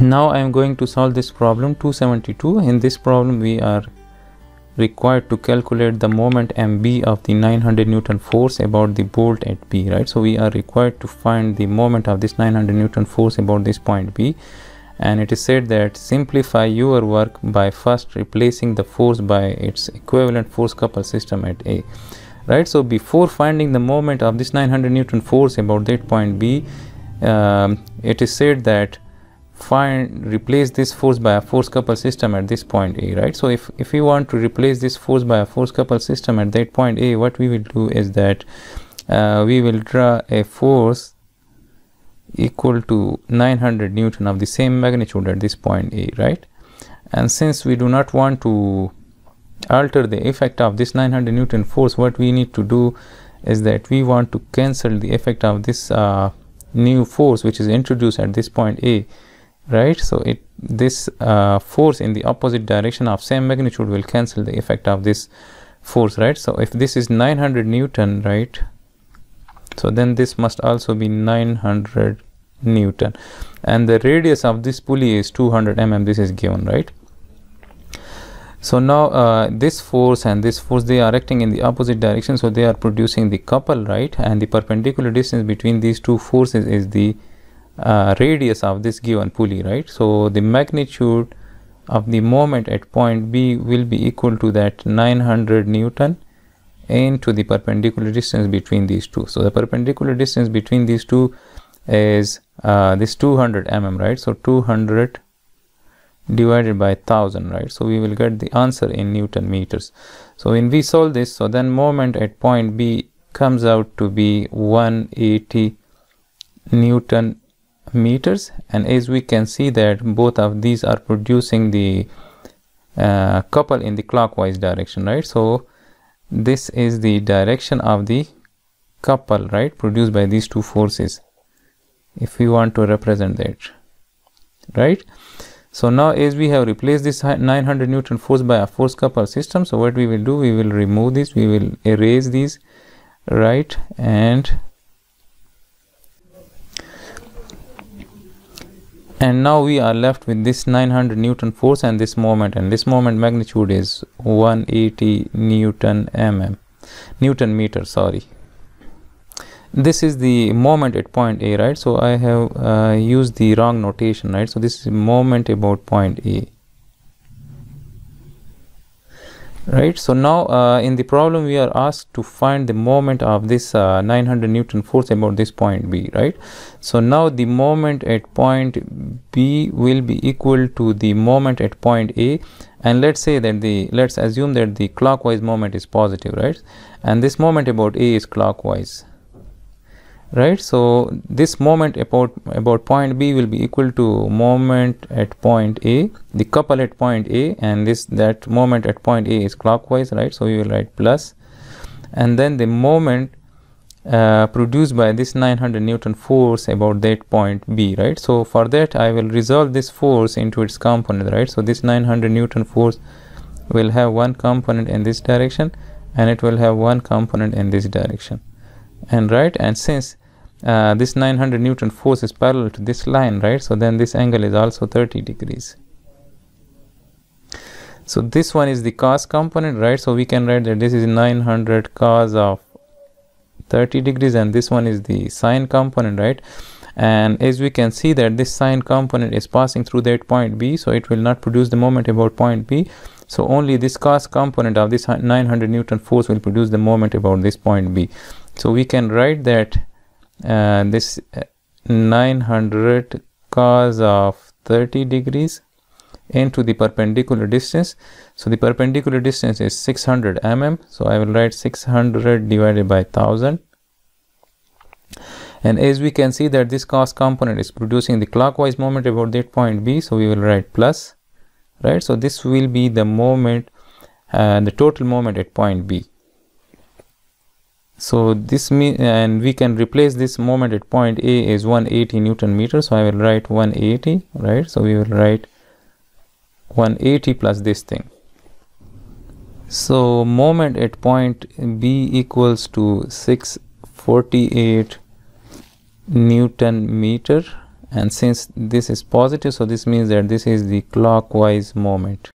now I am going to solve this problem 272 in this problem we are required to calculate the moment mb of the 900 newton force about the bolt at b right? So we are required to find the moment of this 900 newton force about this point b. And it is said that simplify your work by first replacing the force by its equivalent force couple system at a right? So before finding the moment of this 900 newton force about that point b um, it is said that find replace this force by a force couple system at this point a right? So if if we want to replace this force by a force couple system at that point a what we will do is that uh, we will draw a force equal to 900 newton of the same magnitude at this point a right? And since we do not want to alter the effect of this 900 newton force what we need to do is that we want to cancel the effect of this uh, new force which is introduced at this point a right? So it this uh, force in the opposite direction of same magnitude will cancel the effect of this force right? So if this is 900 newton right? So then this must also be 900 newton. And the radius of this pulley is 200 mm this is given right? So now uh, this force and this force they are acting in the opposite direction. So they are producing the couple right? And the perpendicular distance between these two forces is the uh, radius of this given pulley right? So the magnitude of the moment at point B will be equal to that 900 Newton into the perpendicular distance between these two. So the perpendicular distance between these two is uh, this 200 mm right? So 200 divided by 1000 right? So we will get the answer in newton meters. So when we solve this so then moment at point b comes out to be 180 newton meters and as we can see that both of these are producing the uh, couple in the clockwise direction right? So this is the direction of the couple right produced by these two forces if we want to represent that right? So now as we have replaced this 900 newton force by a force couple system so what we will do we will remove this we will erase these right? And and now we are left with this 900 newton force and this moment. And this moment magnitude is 180 newton mm newton meter sorry. This is the moment at point a right? So i have uh, used the wrong notation right? So this is moment about point a right? So now uh, in the problem we are asked to find the moment of this uh, 900 newton force about this point b right? So now the moment at point b will be equal to the moment at point a. And let's say that the let's assume that the clockwise moment is positive right? And this moment about a is clockwise right? So this moment about about point b will be equal to moment at point a the couple at point a and this that moment at point a is clockwise right? So we will write plus. And then the moment uh, produced by this 900 newton force about that point b right? So for that i will resolve this force into its component right? So this 900 newton force will have one component in this direction and it will have one component in this direction and right and since uh, this 900 newton force is parallel to this line right so then this angle is also 30 degrees. So this one is the cos component right so we can write that this is 900 cos of 30 degrees and this one is the sine component right and as we can see that this sine component is passing through that point b so it will not produce the moment about point b so only this cos component of this 900 newton force will produce the moment about this point b so we can write that uh, this uh, 900 cos of 30 degrees into the perpendicular distance. So the perpendicular distance is 600 mm. So i will write 600 divided by 1000 and as we can see that this cos component is producing the clockwise moment about that point b. So we will write plus right? So this will be the moment uh, the total moment at point b so this mean and we can replace this moment at point a is 180 newton meter. So i will write 180 right? So we will write 180 plus this thing. So moment at point b equals to 648 newton meter. And since this is positive so this means that this is the clockwise moment